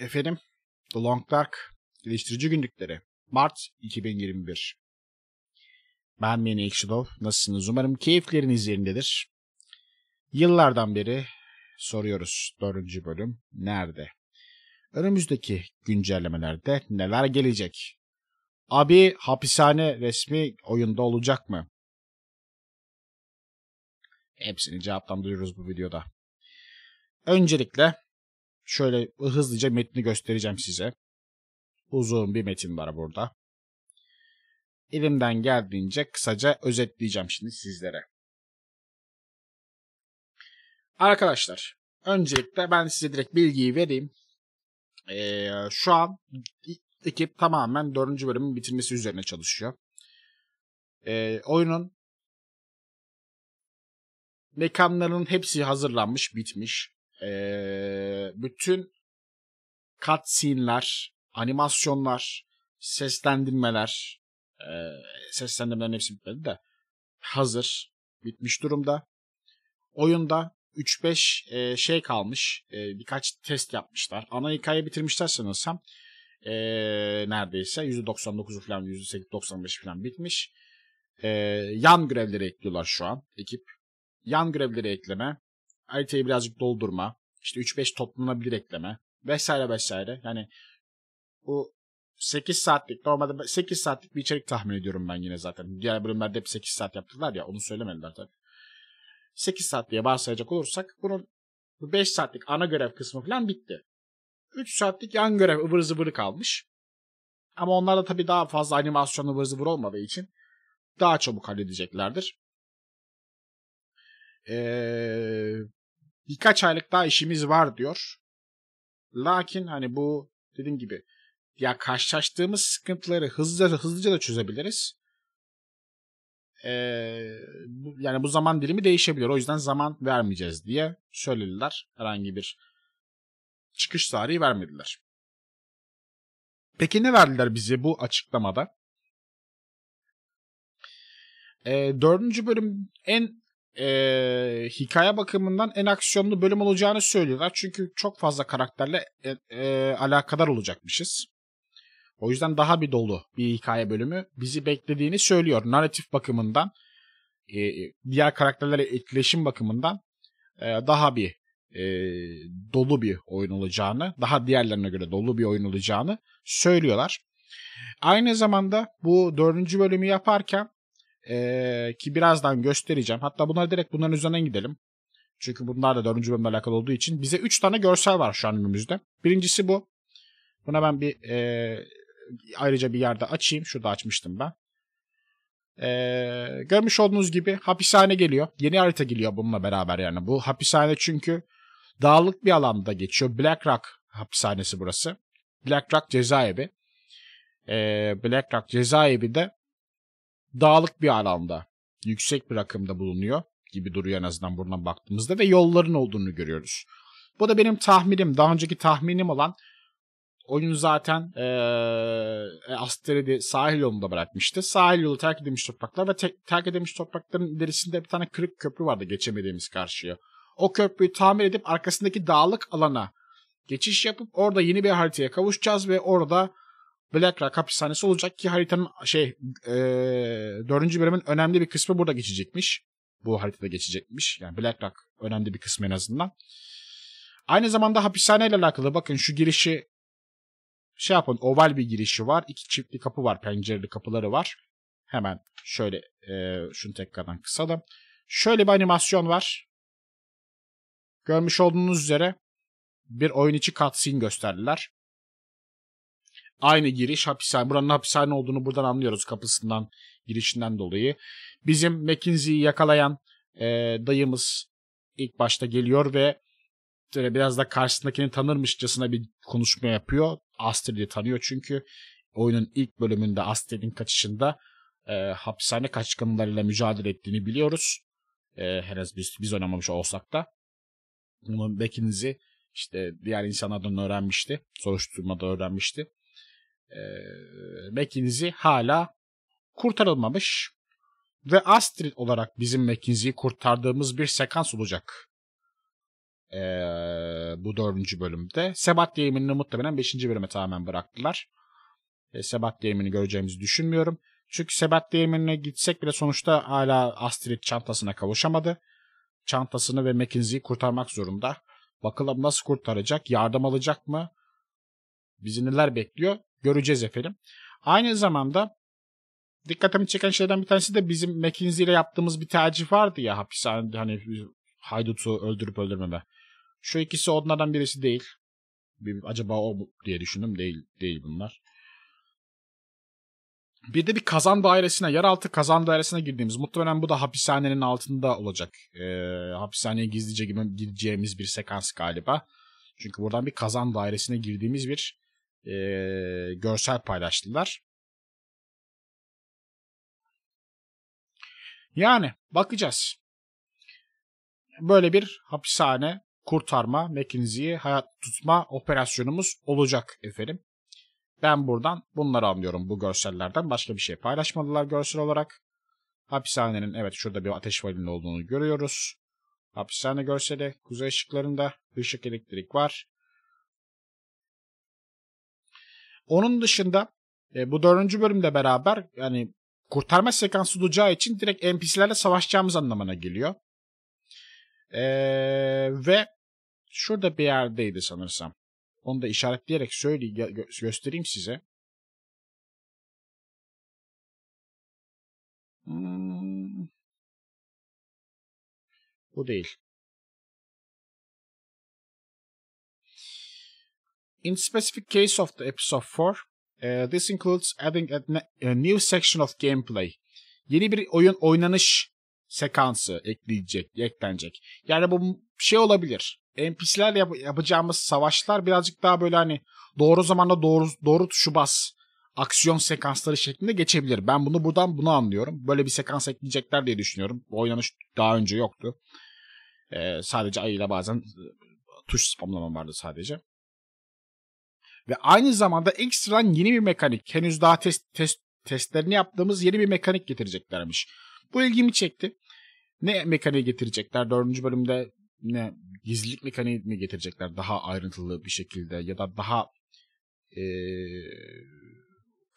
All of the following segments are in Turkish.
Efendim, The Long Dark geliştirici günlükleri Mart 2021 Ben Meni Ekşidov. Nasılsınız? Umarım keyifleriniz yerindedir. Yıllardan beri soruyoruz dördüncü bölüm nerede? Önümüzdeki güncellemelerde neler gelecek? Abi hapishane resmi oyunda olacak mı? Hepsini cevaplandırıyoruz bu videoda. Öncelikle şöyle hızlıca metni göstereceğim size. Uzun bir metin var burada. Elimden geldiğince kısaca özetleyeceğim şimdi sizlere. Arkadaşlar, öncelikle ben size direkt bilgiyi vereyim. Ee, şu an ekip tamamen 4. bölümün bitirmesi üzerine çalışıyor. Ee, oyunun mekanların hepsi hazırlanmış, bitmiş. Ee, bütün cutscene'ler, animasyonlar, seslendirmeler, e, seslendirmelerin hepsi bitmedi de hazır, bitmiş durumda. Oyunda 3-5 e, şey kalmış. E, birkaç test yapmışlar. Ana hikaye bitirmişler sanırsam. E, neredeyse %99'u falan %95 falan bitmiş. E, yan görevleri ekliyorlar şu an ekip. Yan görevleri ekleme, haritayı birazcık doldurma, işte 3-5 toplanabilir ekleme vesaire vesaire. Yani bu 8 saatlik normalde 8 saatlik bir içerik tahmin ediyorum ben yine zaten. Diğer bölümlerde hep 8 saat yaptılar ya onu söylemediler tabii. 8 saat diye varsayacak olursak bunun 5 saatlik ana görev kısmı falan bitti. 3 saatlik yan görev ıvır zıvırı kalmış. Ama onlar da tabii daha fazla animasyon ıvır zıvır olmadığı için daha çabuk halledeceklerdir. Ee, birkaç aylık daha işimiz var diyor. Lakin hani bu dediğim gibi ya karşılaştığımız sıkıntıları hızlıca hızlıca da çözebiliriz. Ee, bu, yani bu zaman dilimi değişebilir. O yüzden zaman vermeyeceğiz diye söylediler. Herhangi bir çıkış tarihi vermediler. Peki ne verdiler bize bu açıklamada? Ee, dördüncü bölüm en e, hikaye bakımından en aksiyonlu bölüm olacağını söylüyorlar. Çünkü çok fazla karakterle e, e, alakadar olacakmışız. O yüzden daha bir dolu bir hikaye bölümü bizi beklediğini söylüyor. Narratif bakımından, e, diğer karakterlerle etkileşim bakımından e, daha bir e, dolu bir oyun olacağını, daha diğerlerine göre dolu bir oyun olacağını söylüyorlar. Aynı zamanda bu dördüncü bölümü yaparken ee, ki birazdan göstereceğim. Hatta bunları direkt bunların üzerinden gidelim. Çünkü bunlar da dördüncü bölümle alakalı olduğu için. Bize üç tane görsel var şu an önümüzde. Birincisi bu. Buna ben bir e, ayrıca bir yerde açayım. Şurada açmıştım ben. Ee, görmüş olduğunuz gibi hapishane geliyor. Yeni harita geliyor bununla beraber yani. Bu hapishane çünkü dağlık bir alanda geçiyor. Black Rock hapishanesi burası. Black Rock cezaevi. Ee, Black Rock cezaevi de dağlık bir alanda yüksek bir rakımda bulunuyor gibi duruyor en azından buradan baktığımızda ve yolların olduğunu görüyoruz. Bu da benim tahminim, daha önceki tahminim olan oyun zaten ee, Asteroid'i sahil yolunda bırakmıştı. Sahil yolu terk edilmiş topraklar ve te- terk edilmiş toprakların ilerisinde bir tane kırık köprü vardı geçemediğimiz karşıya. O köprüyü tamir edip arkasındaki dağlık alana geçiş yapıp orada yeni bir haritaya kavuşacağız ve orada Black Rock hapishanesi olacak ki haritanın şey e, dördüncü bölümün önemli bir kısmı burada geçecekmiş. Bu haritada geçecekmiş. Yani Black Rock önemli bir kısmı en azından. Aynı zamanda hapishaneyle alakalı bakın şu girişi şey yapın oval bir girişi var. İki çiftli kapı var. Pencereli kapıları var. Hemen şöyle e, şunu tekrardan kısalım. Şöyle bir animasyon var. Görmüş olduğunuz üzere bir oyun içi cutscene gösterdiler. Aynı giriş hapishane. Buranın hapishane olduğunu buradan anlıyoruz kapısından, girişinden dolayı. Bizim McKinsey'yi yakalayan e, dayımız ilk başta geliyor ve böyle biraz da karşısındakini tanırmışçasına bir konuşma yapıyor. Astrid'i tanıyor çünkü oyunun ilk bölümünde Astrid'in kaçışında e, hapishane kaçkınlarıyla mücadele ettiğini biliyoruz. E, henüz biz, biz oynamamış olsak da. Bunu McKinsey işte diğer insanlardan öğrenmişti. Soruşturmada öğrenmişti e, McKinsey hala kurtarılmamış ve Astrid olarak bizim McKinsey'yi kurtardığımız bir sekans olacak. Ee, bu dördüncü bölümde. Sebat Yemin'i muhtemelen beşinci bölüme tamamen bıraktılar. E, Sebat Yemin'i göreceğimizi düşünmüyorum. Çünkü Sebat Yemin'e gitsek bile sonuçta hala Astrid çantasına kavuşamadı. Çantasını ve Mackenzie'yi kurtarmak zorunda. Bakalım nasıl kurtaracak? Yardım alacak mı? Bizi neler bekliyor? Göreceğiz efendim. Aynı zamanda dikkatimi çeken şeyden bir tanesi de bizim McKinsey ile yaptığımız bir tercih vardı ya hapishanede hani haydutu öldürüp öldürmeme. Şu ikisi onlardan birisi değil. Bir, acaba o diye düşündüm. Değil, değil bunlar. Bir de bir kazan dairesine, yeraltı kazan dairesine girdiğimiz, muhtemelen bu da hapishanenin altında olacak. Ee, hapishaneye gizlice gideceğimiz bir sekans galiba. Çünkü buradan bir kazan dairesine girdiğimiz bir e, görsel paylaştılar. Yani bakacağız. Böyle bir hapishane kurtarma, McKinsey'yi hayat tutma operasyonumuz olacak efendim. Ben buradan bunları anlıyorum bu görsellerden. Başka bir şey paylaşmadılar görsel olarak. Hapishanenin evet şurada bir ateş valinin olduğunu görüyoruz. Hapishane görseli kuzey ışıklarında ışık elektrik var. Onun dışında e, bu dördüncü bölümde beraber yani kurtarma sekansı olacağı için direkt NPC'lerle savaşacağımız anlamına geliyor. E, ve şurada bir yerdeydi sanırsam. Onu da işaretleyerek söyleyeyim, gö- göstereyim size. Hmm. Bu değil. In specific case of the episode 4, uh, this includes adding a, a new section of gameplay. Yeni bir oyun oynanış sekansı ekleyecek, eklenecek. Yani bu şey olabilir. NPC'lerle yap- yapacağımız savaşlar birazcık daha böyle hani doğru zamanda doğru doğru tuşu bas aksiyon sekansları şeklinde geçebilir. Ben bunu buradan bunu anlıyorum. Böyle bir sekans ekleyecekler diye düşünüyorum. Oynanış daha önce yoktu. Ee, sadece ayıyla bazen tuş spamlama vardı sadece. Ve aynı zamanda ekstradan yeni bir mekanik. Henüz daha test, test testlerini yaptığımız yeni bir mekanik getireceklermiş. Bu ilgimi çekti. Ne mekaniği getirecekler? Dördüncü bölümde ne gizlilik mekaniği mi getirecekler daha ayrıntılı bir şekilde ya da daha ee,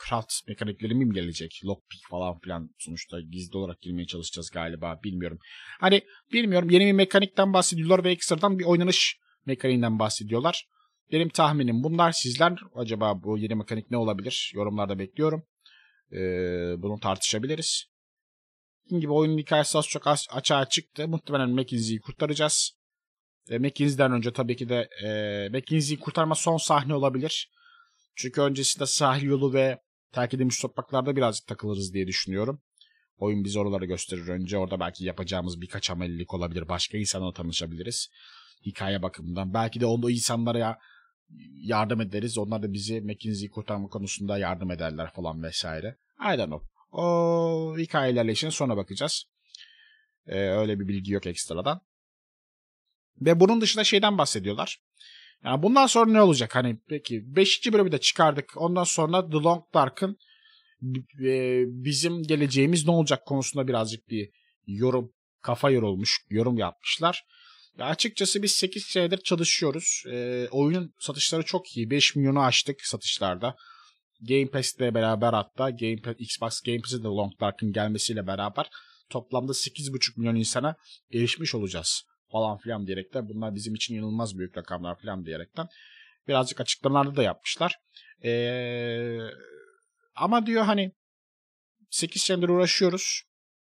craft mekanikleri mi gelecek? Lockpick falan filan sonuçta gizli olarak girmeye çalışacağız galiba bilmiyorum. Hani bilmiyorum yeni bir mekanikten bahsediyorlar ve ekstradan bir oynanış mekaniğinden bahsediyorlar. Benim tahminim bunlar sizler acaba bu yeni mekanik ne olabilir? Yorumlarda bekliyorum. Ee, bunu tartışabiliriz. Dediğim gibi oyunun hikayesi az çok açığa çıktı. Muhtemelen McKinsey'yi kurtaracağız. E, McKinsey'den önce tabii ki de e, McKinsey'yi kurtarma son sahne olabilir. Çünkü öncesinde sahil yolu ve terk edilmiş topraklarda birazcık takılırız diye düşünüyorum. Oyun bizi oraları gösterir önce. Orada belki yapacağımız birkaç amelilik olabilir. Başka insanla tanışabiliriz. Hikaye bakımından. Belki de o insanlara yardım ederiz. Onlar da bizi McKinsey'yi kurtarma konusunda yardım ederler falan vesaire. I don't know. O hikaye ilerleyişine sonra bakacağız. Ee, öyle bir bilgi yok ekstradan. Ve bunun dışında şeyden bahsediyorlar. Yani bundan sonra ne olacak? Hani peki 5. bölümü de çıkardık. Ondan sonra The Long Dark'ın e, bizim geleceğimiz ne olacak konusunda birazcık bir yorum, kafa yorulmuş, yorum yapmışlar. Ya açıkçası biz 8 senedir çalışıyoruz. E, oyunun satışları çok iyi. 5 milyonu aştık satışlarda. Game Pass'le beraber hatta Game Pass, Xbox Game Pass'e de Long Dark'ın gelmesiyle beraber toplamda 8,5 milyon insana erişmiş olacağız falan filan diyerekten bunlar bizim için inanılmaz büyük rakamlar filan diyerekten birazcık açıklamalarda da yapmışlar. Ee, ama diyor hani 8 senedir uğraşıyoruz.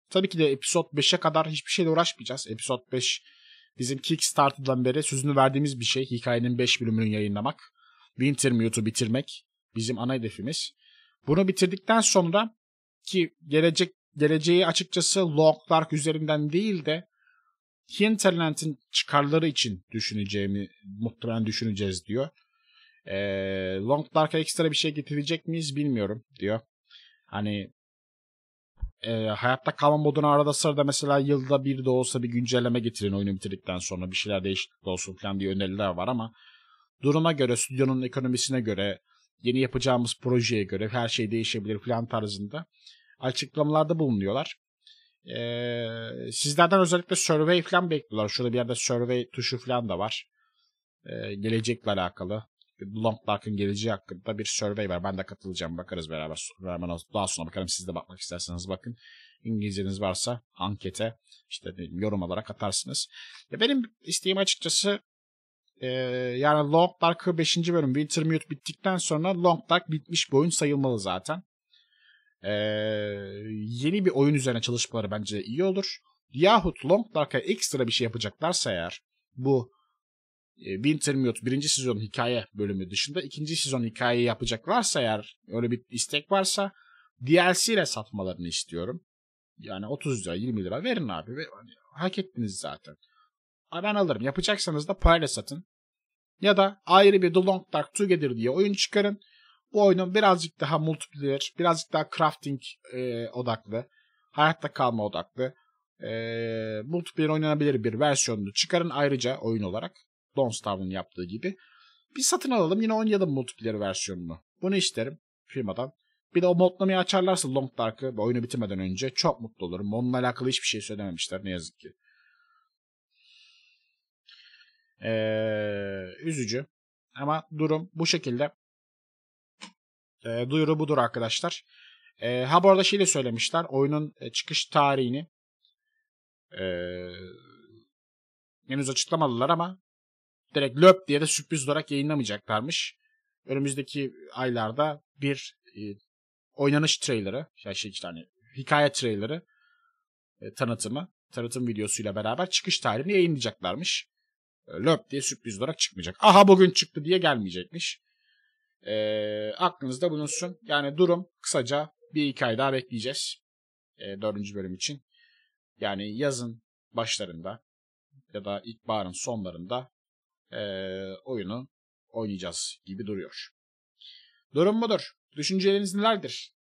Tabii ki de episode 5'e kadar hiçbir şeyle uğraşmayacağız. Episode 5 bizim Kickstarter'dan beri sözünü verdiğimiz bir şey. Hikayenin 5 bölümünü yayınlamak. Wintermute'u bitirmek bizim ana hedefimiz. Bunu bitirdikten sonra ki gelecek geleceği açıkçası Long Dark üzerinden değil de Hinterland'in çıkarları için düşüneceğimi muhtemelen düşüneceğiz diyor. E, Long Dark'a ekstra bir şey getirecek miyiz bilmiyorum diyor. Hani e, hayatta kalma moduna arada sırada mesela yılda bir de olsa bir güncelleme getirin oyunu bitirdikten sonra bir şeyler değişiklik olsun falan diye öneriler var ama duruma göre, stüdyonun ekonomisine göre, yeni yapacağımız projeye göre her şey değişebilir falan tarzında açıklamalarda bulunuyorlar. Ee, sizlerden özellikle survey falan bekliyorlar. Şurada bir yerde survey tuşu falan da var. Ee, gelecekle alakalı. Long Dark'ın geleceği hakkında bir survey var. Ben de katılacağım. Bakarız beraber. Daha sonra bakarım. Siz de bakmak isterseniz bakın. İngilizceniz varsa ankete işte yorum olarak atarsınız. Ya benim isteğim açıkçası e, yani Long Dark'ı 5. bölüm Wintermute bittikten sonra Long Dark bitmiş bir oyun sayılmalı zaten. E, yeni bir oyun üzerine çalışmaları bence iyi olur. Yahut Long Dark'a ekstra bir şey yapacaklarsa eğer bu e, Wintermute birinci sezon hikaye bölümü dışında ikinci sezon hikayeyi yapacaklarsa eğer öyle bir istek varsa DLC ile satmalarını istiyorum. Yani 30 lira 20 lira verin abi. Hani hak ettiniz zaten. Abi ben alırım. Yapacaksanız da parayla satın. Ya da ayrı bir The Long Dark Together diye oyun çıkarın. Bu oyunun birazcık daha multiplayer, birazcık daha crafting e, odaklı, hayatta kalma odaklı, e, multiplayer oynanabilir bir versiyonunu çıkarın ayrıca oyun olarak. Don't Starve'ın yaptığı gibi. Bir satın alalım yine oynayalım multiplayer versiyonunu. Bunu isterim firmadan. Bir de o modlamayı açarlarsa Long Dark'ı oyunu bitirmeden önce çok mutlu olurum. Onunla alakalı hiçbir şey söylememişler ne yazık ki. Ee, üzücü. Ama durum bu şekilde. Ee, duyuru budur arkadaşlar. Ee, ha bu arada şey de söylemişler. Oyunun e, çıkış tarihini e, henüz açıklamadılar ama direkt löp diye de sürpriz olarak yayınlamayacaklarmış. Önümüzdeki aylarda bir e, oynanış trailerı, yani şey işte hani hikaye trailerı e, tanıtımı, tanıtım videosuyla beraber çıkış tarihini yayınlayacaklarmış. E, löp diye sürpriz olarak çıkmayacak. Aha bugün çıktı diye gelmeyecekmiş. E, aklınızda bulunsun. Yani durum kısaca bir iki ay daha bekleyeceğiz. E, dördüncü bölüm için. Yani yazın başlarında ya da ilkbaharın sonlarında oyunu oynayacağız gibi duruyor. Durum budur. Düşünceleriniz nelerdir?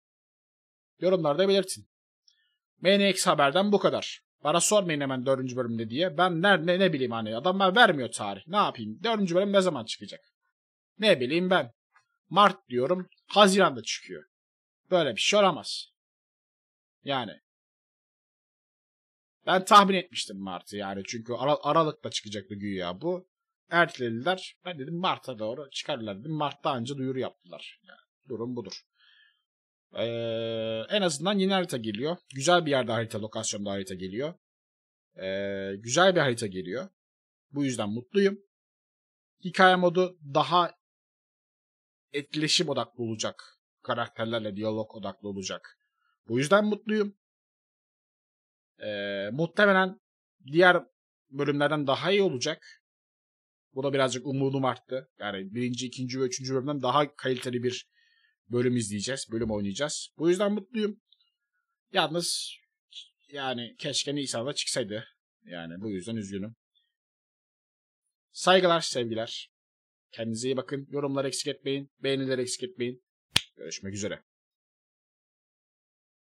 Yorumlarda belirtin. MNX Haber'den bu kadar. Bana sormayın hemen dördüncü bölümde diye. Ben ne, ne, ne bileyim hani adamlar vermiyor tarih. Ne yapayım? Dördüncü bölüm ne zaman çıkacak? Ne bileyim ben. Mart diyorum. Haziran'da çıkıyor. Böyle bir şey olamaz. Yani. Ben tahmin etmiştim Mart'ı yani. Çünkü Ar- Aralık'ta çıkacaktı güya bu. Ertelediler. Ben dedim Mart'a doğru çıkarlar dedim. Mart'ta önce duyuru yaptılar. Yani durum budur. Ee, en azından yeni harita geliyor. Güzel bir yerde harita, lokasyonda harita geliyor. Ee, güzel bir harita geliyor. Bu yüzden mutluyum. Hikaye modu daha etkileşim odaklı olacak. Karakterlerle diyalog odaklı olacak. Bu yüzden mutluyum. Ee, muhtemelen diğer bölümlerden daha iyi olacak. Bu da birazcık umudum arttı. Yani birinci, ikinci ve üçüncü bölümden daha kaliteli bir bölüm izleyeceğiz. Bölüm oynayacağız. Bu yüzden mutluyum. Yalnız yani keşke Nisan'da çıksaydı. Yani bu yüzden üzgünüm. Saygılar, sevgiler. Kendinize iyi bakın. Yorumlar eksik etmeyin. Beğeniler eksik etmeyin. Görüşmek üzere.